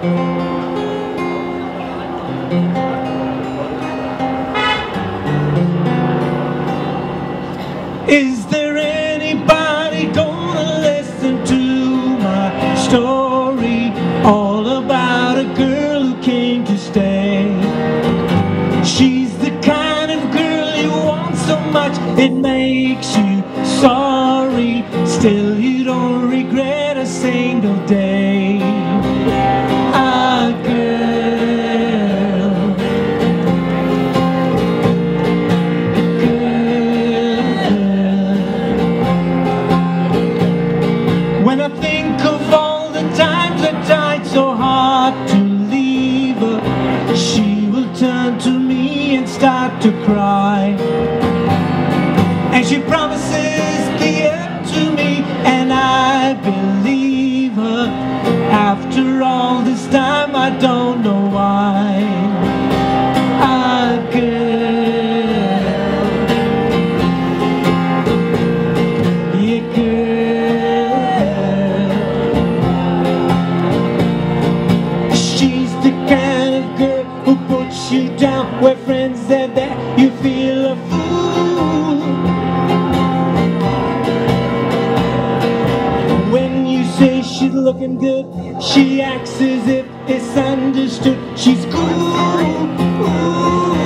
Is there anybody gonna listen to my story? All about a girl who came to stay. She's the kind of girl you want so much it makes you sorry. Still, you don't regret a single day. To cry. And she promises care to me, and I believe her. After all this time, I don't know why. A girl. Yeah, girl. She's the kind of girl who puts you down where friends looking good. She acts as if it's understood. She's cool. Ooh, ooh,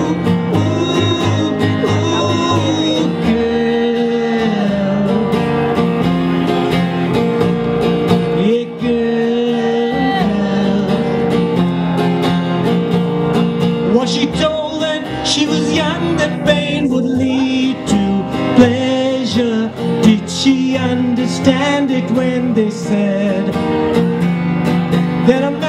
ooh, girl. Yeah, girl. Was she told that she was young that pain would lead to pleasure? Did she understand it when they said that a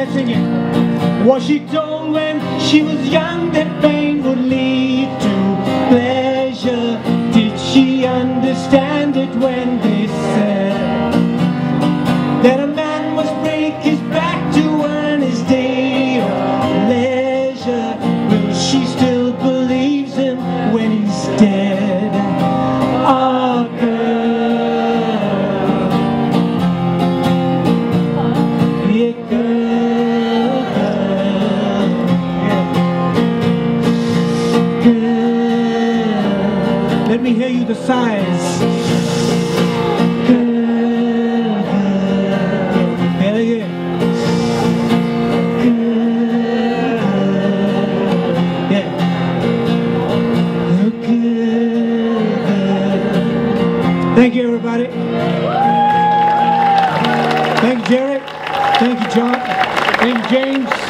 let's sing it. She told when she was young that pain you the. Hell yeah. Yeah. Thank you, everybody. Thank you, Jerry. Thank you, John. Thank you, James.